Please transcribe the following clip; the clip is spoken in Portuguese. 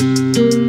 Música